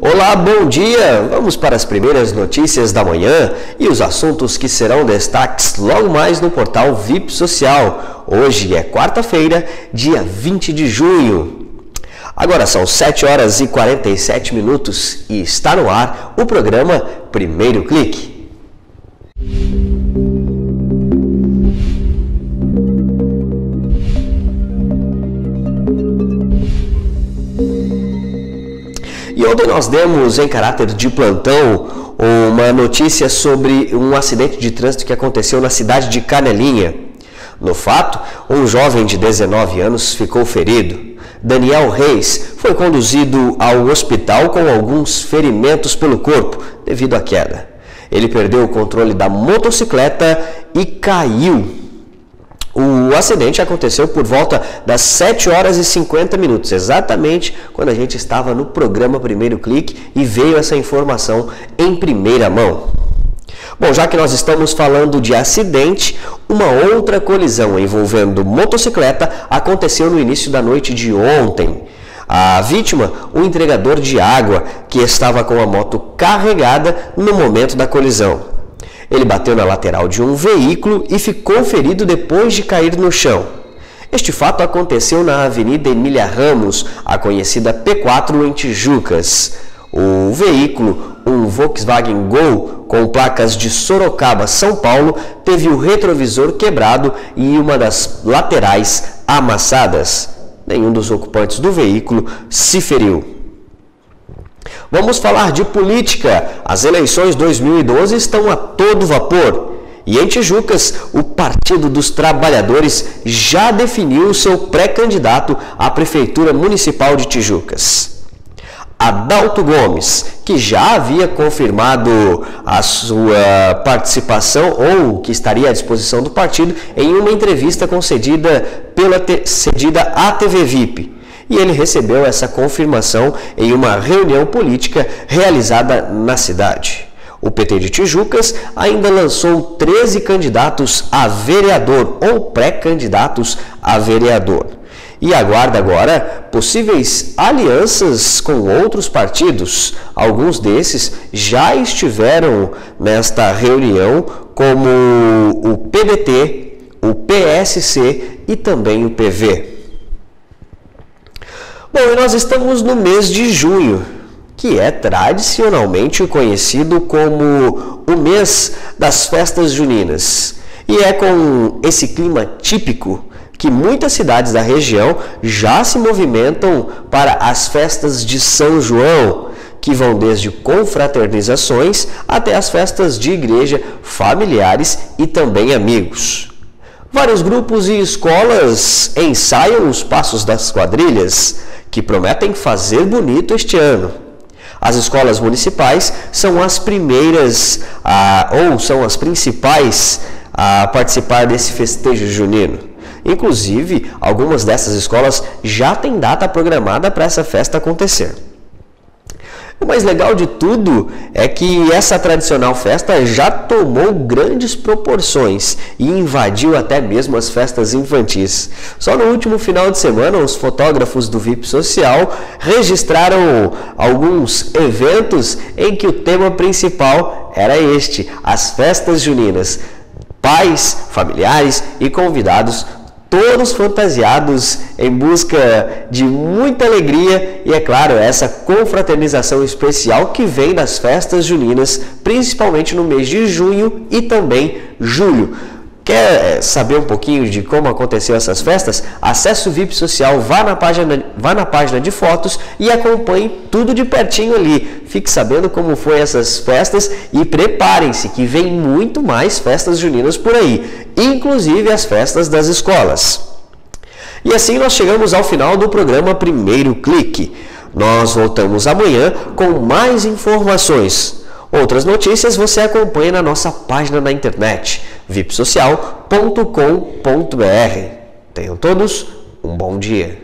Olá, bom dia! Vamos para as primeiras notícias da manhã e os assuntos que serão destaques logo mais no portal VIP Social. Hoje é quarta-feira, dia 20 de junho. Agora são 7 horas e 47 minutos e está no ar o programa Primeiro Clique. E ontem nós demos em caráter de plantão uma notícia sobre um acidente de trânsito que aconteceu na cidade de Canelinha. No fato, um jovem de 19 anos ficou ferido. Daniel Reis foi conduzido ao hospital com alguns ferimentos pelo corpo devido à queda. Ele perdeu o controle da motocicleta e caiu o acidente aconteceu por volta das 7 horas e 50 minutos, exatamente quando a gente estava no programa Primeiro Clique e veio essa informação em primeira mão. Bom, já que nós estamos falando de acidente, uma outra colisão envolvendo motocicleta aconteceu no início da noite de ontem. A vítima, um entregador de água que estava com a moto carregada no momento da colisão. Ele bateu na lateral de um veículo e ficou ferido depois de cair no chão. Este fato aconteceu na Avenida Emília Ramos, a conhecida P4 em Tijucas. O veículo, um Volkswagen Gol com placas de Sorocaba, São Paulo, teve o retrovisor quebrado e uma das laterais amassadas. Nenhum dos ocupantes do veículo se feriu. Vamos falar de política. As eleições 2012 estão a todo vapor. E em Tijucas, o Partido dos Trabalhadores já definiu seu pré-candidato à Prefeitura Municipal de Tijucas. Adalto Gomes, que já havia confirmado a sua participação ou que estaria à disposição do partido em uma entrevista concedida pela cedida à TV VIP e ele recebeu essa confirmação em uma reunião política realizada na cidade. O PT de Tijucas ainda lançou 13 candidatos a vereador ou pré-candidatos a vereador. E aguarda agora possíveis alianças com outros partidos. Alguns desses já estiveram nesta reunião, como o PDT, o PSC e também o PV. Bom, e nós estamos no mês de junho, que é tradicionalmente conhecido como o mês das festas juninas. E é com esse clima típico que muitas cidades da região já se movimentam para as festas de São João, que vão desde confraternizações até as festas de igreja, familiares e também amigos. Vários grupos e escolas ensaiam os passos das quadrilhas, que prometem fazer bonito este ano. As escolas municipais são as primeiras a, ou são as principais a participar desse festejo junino. Inclusive, algumas dessas escolas já têm data programada para essa festa acontecer. O mais legal de tudo é que essa tradicional festa já tomou grandes proporções e invadiu até mesmo as festas infantis. Só no último final de semana, os fotógrafos do VIP Social registraram alguns eventos em que o tema principal era este: as festas juninas. Pais, familiares e convidados todos fantasiados em busca de muita alegria e, é claro, essa confraternização especial que vem das festas juninas, principalmente no mês de junho e também julho. Quer eh, saber um pouquinho de como aconteceu essas festas? Acesse o VIP Social, vá na página, vá na página de fotos e acompanhe tudo de pertinho ali. Fique sabendo como foi essas festas e preparem-se que vem muito mais festas juninas por aí, inclusive as festas das escolas. E assim nós chegamos ao final do programa Primeiro Clique. Nós voltamos amanhã com mais informações. Outras notícias você acompanha na nossa página na internet vipsocial.com.br. Tenham todos um bom dia.